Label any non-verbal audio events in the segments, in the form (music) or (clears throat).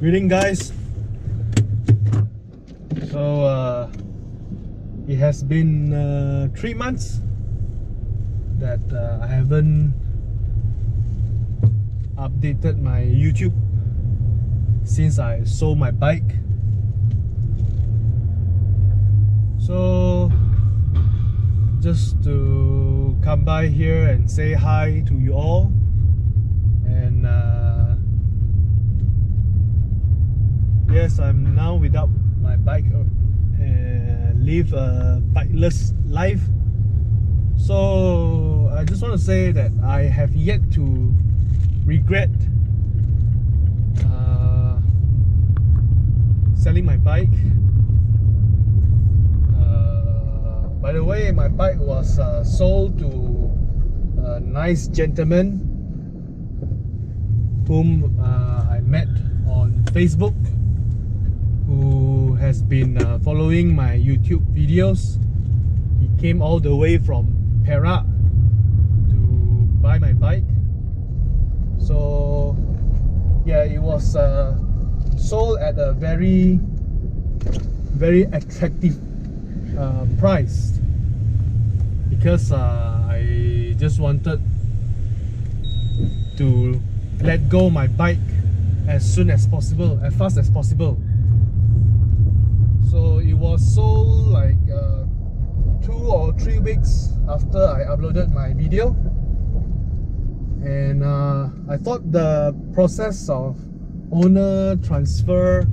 Greeting guys. So uh, it has been uh, three months that uh, I haven't updated my YouTube since I sold my bike. So just to come by here and say hi to you all and uh, yes I'm now without my bike and uh, live a bikeless life. So I just want to say that I have yet to regret uh, selling my bike. By the way, my bike was uh, sold to a nice gentleman whom uh, I met on Facebook who has been uh, following my YouTube videos. He came all the way from Perak to buy my bike. So yeah, it was uh, sold at a very very attractive uh, price because uh, I just wanted to let go my bike as soon as possible, as fast as possible. So it was sold like uh, two or three weeks after I uploaded my video, and uh, I thought the process of owner transfer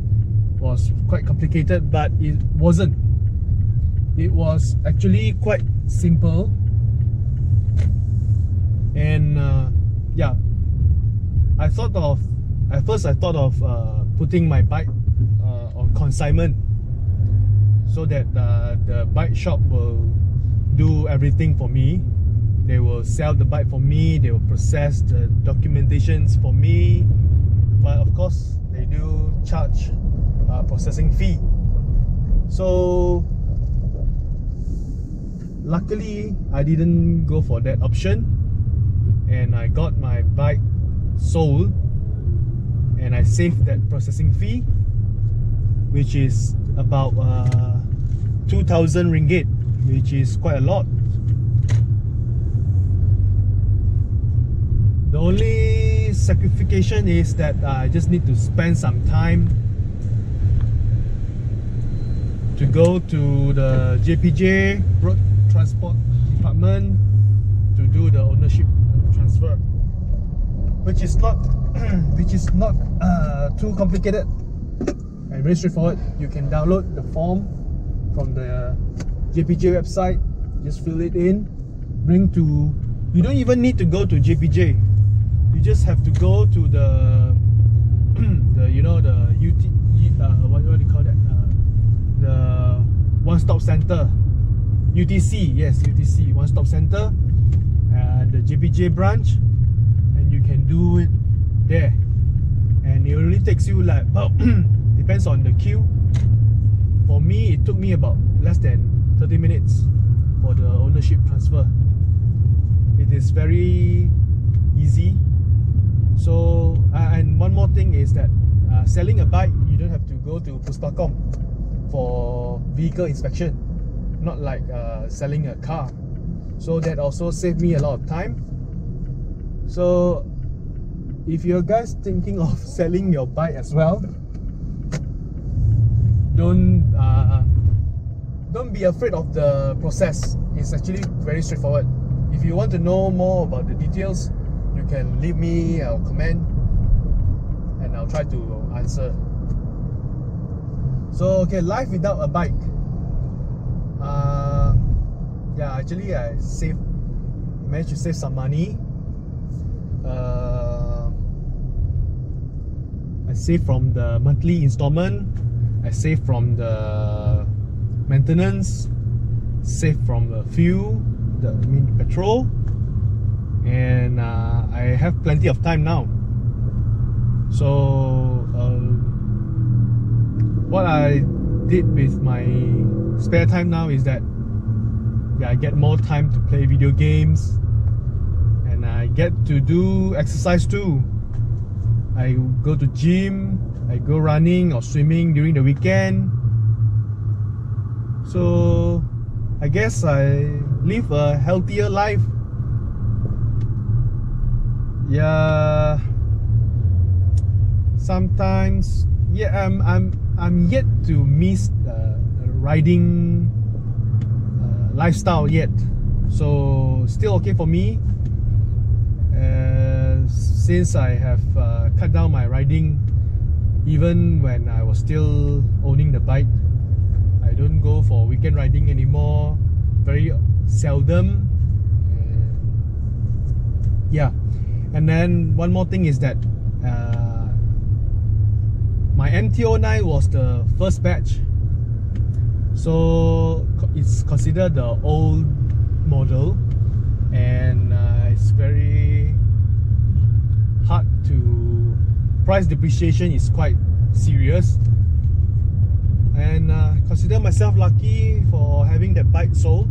was quite complicated, but it wasn't. It was actually quite simple. And uh, yeah. I thought of at first I thought of uh, putting my bike uh, on consignment so that uh, the bike shop will do everything for me. They will sell the bike for me they will process the documentations for me. But of course they do charge uh, processing fee. So luckily I didn't go for that option. And I got my bike sold. And I saved that processing fee which is about uh, 2000 ringgit which is quite a lot. The only sacrification is that I just need to spend some time to go to the JPJ road transport department to do the ownership transfer which is not (clears throat) which is not uh, too complicated. And very straightforward. You can download the form from the JPJ website just fill it in bring to you don't even need to go to JPJ you just have to go to the (clears throat) the you know the UT uh, what, what do you call that uh, the one stop center UTC, yes, UTC, one stop center, and the JPJ branch, and you can do it there. And it only takes you like (clears throat) depends on the queue. For me, it took me about less than 30 minutes for the ownership transfer. It is very easy. So, uh, and one more thing is that uh, selling a bike, you don't have to go to Puspakom for vehicle inspection not like uh, selling a car so that also saved me a lot of time so if you're guys thinking of (laughs) selling your bike as well don't uh, don't be afraid of the process. It's actually very straightforward. If you want to know more about the details you can leave me a comment and I'll try to answer. So okay life without a bike. Uh, yeah actually I saved managed to save some money. Uh, I saved from the monthly installment I saved from the maintenance save from the fuel the I mean petrol and uh, I have plenty of time now so uh, what I did with my spare time now is that yeah, I get more time to play video games and I get to do exercise too. I go to gym I go running or swimming during the weekend. So I guess I live a healthier life. Yeah. Sometimes yeah, I'm I'm I'm yet to miss the riding uh, lifestyle yet. So still okay for me. Uh, since I have uh, cut down my riding even when I was still owning the bike I don't go for weekend riding anymore. Very seldom. And yeah. And then one more thing is that uh, my MT-09 was the first batch. So it's considered the old model. And uh, it's very hard to price depreciation is quite serious. And uh, consider myself lucky for having that bike sold.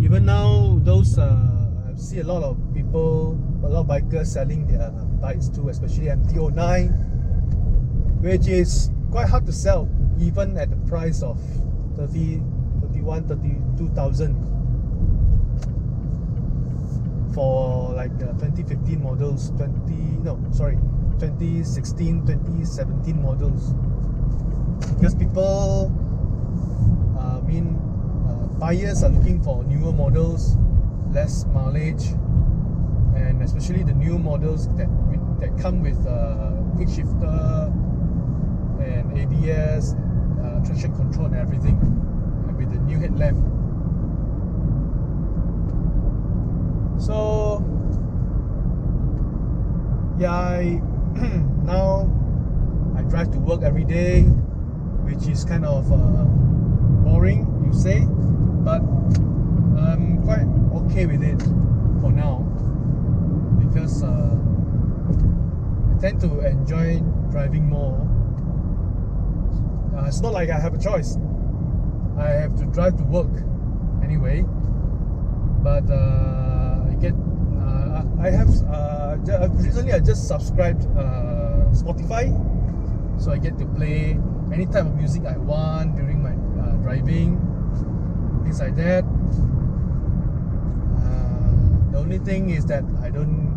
Even now those uh, I see a lot of people a lot of bikers selling their bikes too especially MT-09 which is quite hard to sell even at the price of 30 31 32,000 for like uh, 2015 models 20 no sorry 2016 2017 models. Because people uh, I mean uh, buyers are looking for newer models less mileage and especially the new models that that come with uh, quick shifter and ABS uh, traction control and everything and with the new headlamp So yeah, I (clears throat) now I drive to work every day, which is kind of uh, boring, you say, but I'm quite okay with it for now because uh, I tend to enjoy driving more. Uh, it's not like I have a choice. I have to drive to work anyway, but. Uh, get uh, I have uh, uh, recently I just subscribed uh, Spotify. So I get to play any type of music I want during my uh, driving things like that. Uh, the only thing is that I don't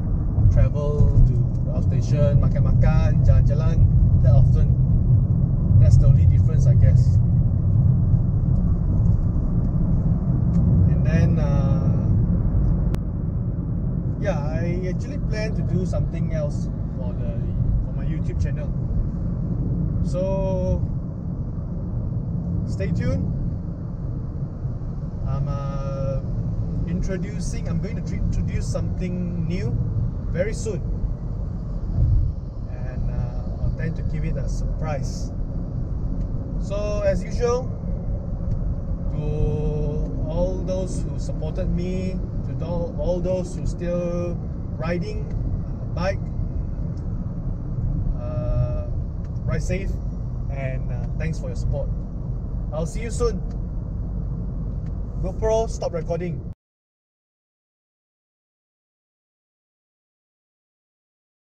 travel to outstation makan-makan jalan-jalan that often. That's the only difference I guess. And then uh, yeah, I actually plan to do something else for the for my YouTube channel. So stay tuned. I'm uh, introducing. I'm going to introduce something new very soon, and uh, I'll tend to give it a surprise. So as usual, to all those who supported me to all those who still riding bike uh, ride safe and uh, thanks for your support. I'll see you soon. GoPro stop recording